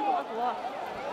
你告诉。